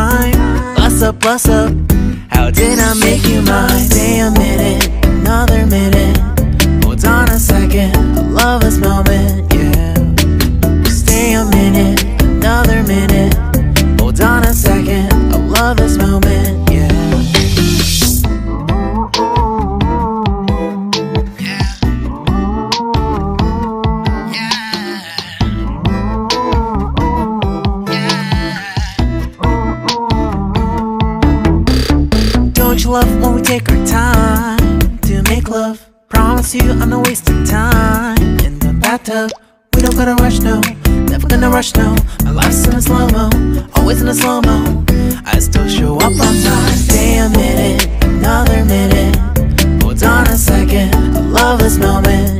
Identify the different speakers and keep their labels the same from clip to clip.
Speaker 1: Fine? Bust up, bust up. How did I make you mine? Stay a minute, another minute. Hold on a second, I love this moment, yeah. Stay a minute, another minute. Hold on a second, I love this moment, Rush, no. My life's in a slow mo, always in a slow mo. I still show up on time. Stay a minute, another minute. Hold on a second, I love this moment,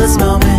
Speaker 1: This moment.